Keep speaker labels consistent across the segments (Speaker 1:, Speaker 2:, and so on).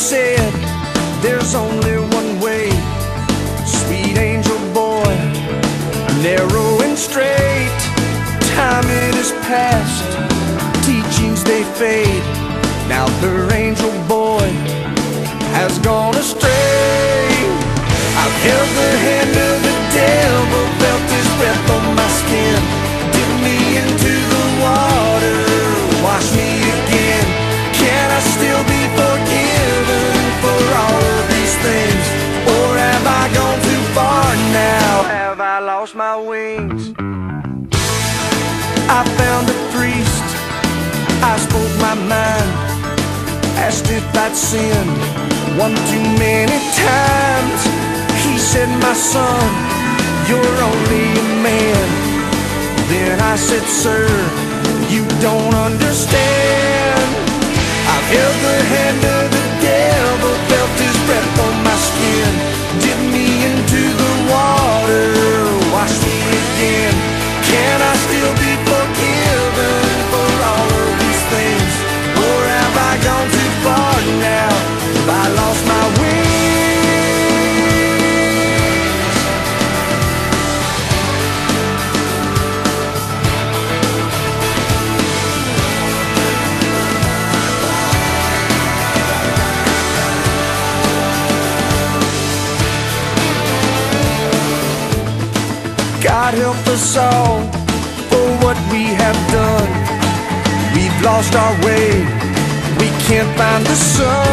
Speaker 1: said there's only one way. Sweet angel boy, narrow and straight. Time it is past, teachings they fade. Now her angel boy has gone astray. I've held the hand of I spoke my mind, asked if I'd sinned one too many times. He said, My son, you're only a man. Then I said, Sir, you don't understand. I've held the hand God help us all for what we have done. We've lost our way, we can't find the sun.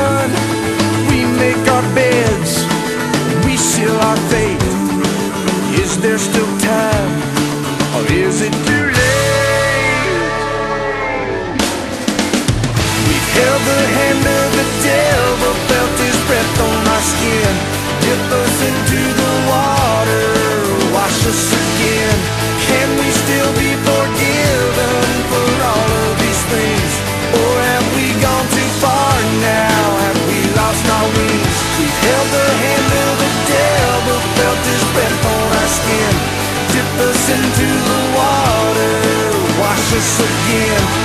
Speaker 1: Into the water, wash us again.